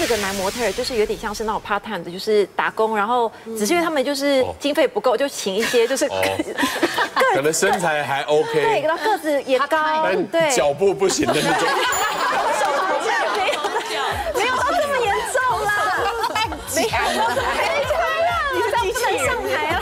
四个男模特儿就是有点像是那种 part time 的，就是打工，然后只是因为他们就是经费不够，就请一些就是 可能身材还 OK，对，然后个子也高，但对，脚步不行的那种。没有到这么严重啦，没有到这么严重啦，你这样不能上台了。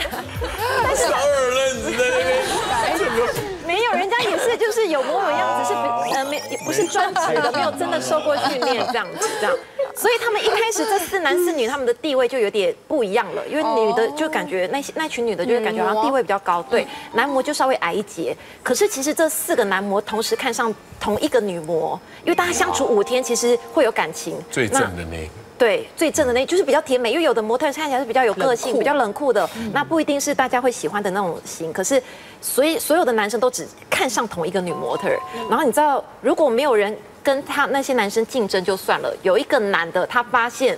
但是小耳愣子在那边，没有，人家也是就是有模有样，只是不呃没也不是专职的，没有真的受过训练这样子这样。所以他们一开始这四男四女他们的地位就有点不一样了，因为女的就感觉那些那群女的就是感觉好像地位比较高，对，男模就稍微矮一截。可是其实这四个男模同时看上同一个女模，因为大家相处五天，其实会有感情。最正的那个。对，最正的那，就是比较甜美，因为有的模特看起来是比较有个性、比较冷酷的，那不一定是大家会喜欢的那种型。可是，所以所有的男生都只看上同一个女模特，然后你知道，如果没有人跟他那些男生竞争就算了，有一个男的他发现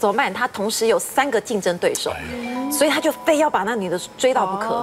怎么办？他同时有三个竞争对手，所以他就非要把那女的追到不可。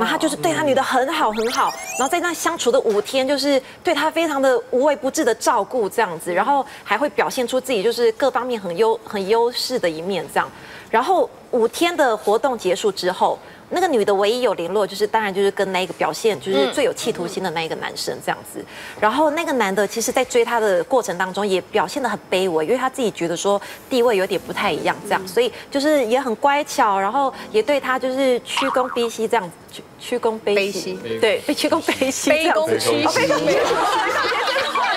然后他就是对他女的很好很好，然后在那相处的五天，就是对他非常的无微不至的照顾这样子，然后还会表现出自己就是各方面很优很优势的一面这样。然后五天的活动结束之后。那个女的唯一有联络，就是当然就是跟那个表现就是最有企图心的那一个男生这样子。然后那个男的其实，在追她的过程当中，也表现得很卑微，因为他自己觉得说地位有点不太一样这样，所以就是也很乖巧，然后也对她就是屈躬卑膝这样子，屈屈躬卑膝，对，被屈躬卑膝，卑躬屈膝，卑躬屈膝，怎么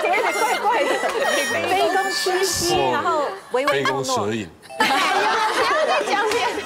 有点怪怪的？卑躬屈膝，然后唯唯诺诺。不要再讲点是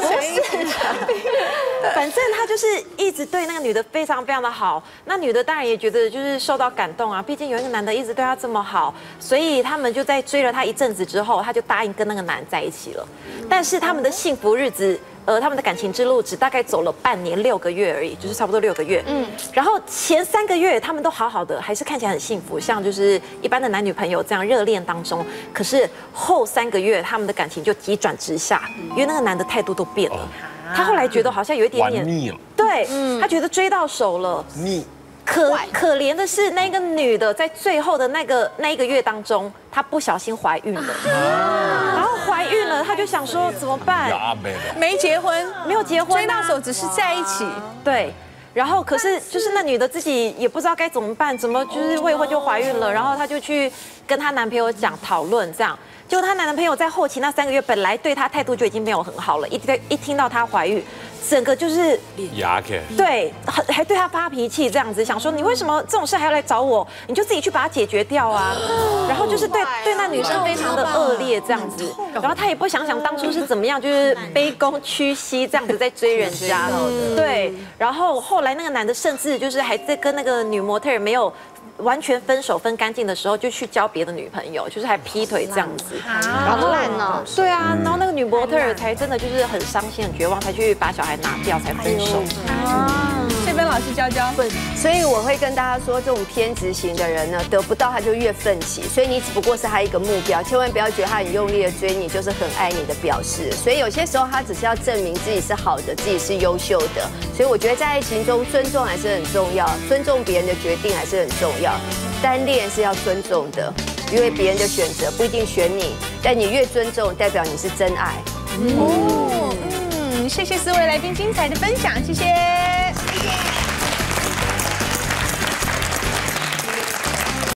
反正他就是一直对那个女的非常非常的好，那女的当然也觉得就是受到感动啊，毕竟有一个男的一直对她这么好，所以他们就在追了她一阵子之后，她就答应跟那个男在一起了。但是他们的幸福日子，呃，他们的感情之路只大概走了半年六个月而已，就是差不多六个月。嗯，然后前三个月他们都好好的，还是看起来很幸福，像就是一般的男女朋友这样热恋当中。可是后三个月他们的感情就急转直下，因为那个男的态度都变了。他后来觉得好像有一点点腻了，对，他觉得追到手了。腻，可可怜的是那个女的，在最后的那个那一个月当中，她不小心怀孕了，然后怀孕了，她就想说怎么办？没结婚，没有结婚，追到手只是在一起，对。然后可是就是那女的自己也不知道该怎么办，怎么就是未婚就怀孕了，然后她就去跟她男朋友讲讨论这样。就她男朋友在后期那三个月，本来对她态度就已经没有很好了，一一听到她怀孕，整个就是牙开，对，还还对他发脾气这样子，想说你为什么这种事还要来找我？你就自己去把它解决掉啊！然后就是对对那女生非常的恶劣这样子，然后他也不想想当初是怎么样，就是卑躬屈膝这样子在追人家，对，然后后来那个男的甚至就是还在跟那个女模特没有。完全分手分干净的时候，就去交别的女朋友，就是还劈腿这样子，好烂哦。对啊，然后那个女模特才真的就是很伤心、很绝望，才去把小孩拿掉，才分手。啊，这边老师教教。所以我会跟大家说，这种偏执型的人呢，得不到他就越奋起，所以你只不过是他一个目标，千万不要觉得他很用力的追你就是很爱你的表示。所以有些时候他只是要证明自己是好的，自己是优秀的。所以我觉得在爱情中，尊重还是很重要，尊重别人的决定还是很重要。单恋是要尊重的，因为别人的选择不一定选你，但你越尊重，代表你是真爱。哦，嗯，谢谢四位来宾精彩的分享，谢谢。谢谢